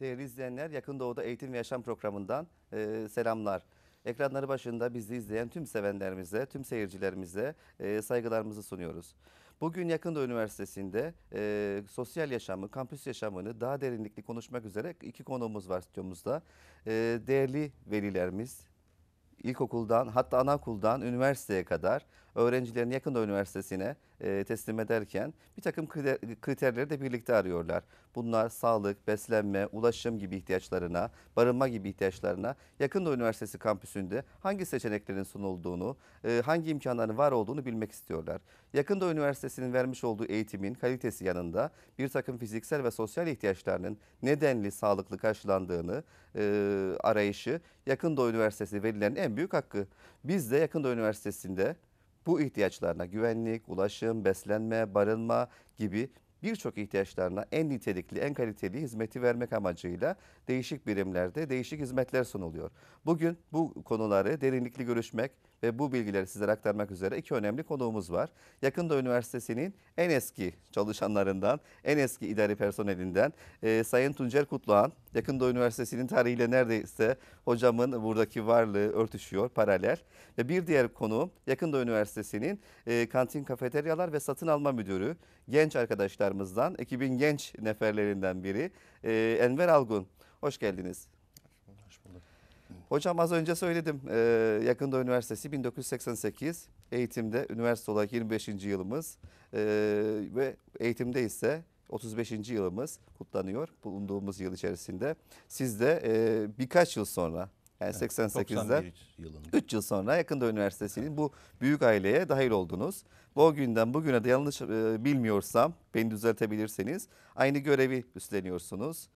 Değerli izleyenler, Yakın Doğu'da Eğitim ve Yaşam programından e, selamlar. Ekranları başında bizi izleyen tüm sevenlerimize, tüm seyircilerimize e, saygılarımızı sunuyoruz. Bugün Yakın Doğu Üniversitesi'nde e, sosyal yaşamı, kampüs yaşamını daha derinlikli konuşmak üzere iki konuğumuz var stüdyomuzda. E, değerli velilerimiz, ilkokuldan hatta anaokuldan üniversiteye kadar öğrencilerini Yakın Doğu Üniversitesi'ne e, teslim ederken bir takım kriter- kriterleri de birlikte arıyorlar. Bunlar sağlık, beslenme, ulaşım gibi ihtiyaçlarına, barınma gibi ihtiyaçlarına Yakın Doğu Üniversitesi kampüsünde hangi seçeneklerin sunulduğunu, e, hangi imkanların var olduğunu bilmek istiyorlar. Yakın Doğu Üniversitesi'nin vermiş olduğu eğitimin kalitesi yanında bir takım fiziksel ve sosyal ihtiyaçlarının nedenli sağlıklı karşılandığını e, arayışı Yakın Doğu Üniversitesi velilerin en büyük hakkı. Biz de Yakın Doğu Üniversitesi'nde bu ihtiyaçlarına güvenlik, ulaşım, beslenme, barınma gibi birçok ihtiyaçlarına en nitelikli, en kaliteli hizmeti vermek amacıyla değişik birimlerde değişik hizmetler sunuluyor. Bugün bu konuları derinlikli görüşmek ve bu bilgileri sizlere aktarmak üzere iki önemli konuğumuz var. Yakında Üniversitesi'nin en eski çalışanlarından, en eski idari personelinden e, Sayın Tuncer Kutluhan. Yakında Üniversitesi'nin tarihiyle neredeyse hocamın buradaki varlığı örtüşüyor, paralel. Ve bir diğer konuğum Yakında Üniversitesi'nin e, kantin kafeteryalar ve satın alma müdürü genç arkadaşlarımızdan, ekibin genç neferlerinden biri e, Enver Algun. Hoş geldiniz. Hocam az önce söyledim. Ee, Yakında Üniversitesi 1988 eğitimde üniversite olarak 25. yılımız ee, ve eğitimde ise 35. yılımız kutlanıyor bulunduğumuz yıl içerisinde. Siz de ee, birkaç yıl sonra yani 88'den 91 yılında. 3 yıl sonra Yakında Üniversitesi'nin bu büyük aileye dahil oldunuz. Bu o günden bugüne de yanlış e, bilmiyorsam beni düzeltebilirseniz aynı görevi üstleniyorsunuz.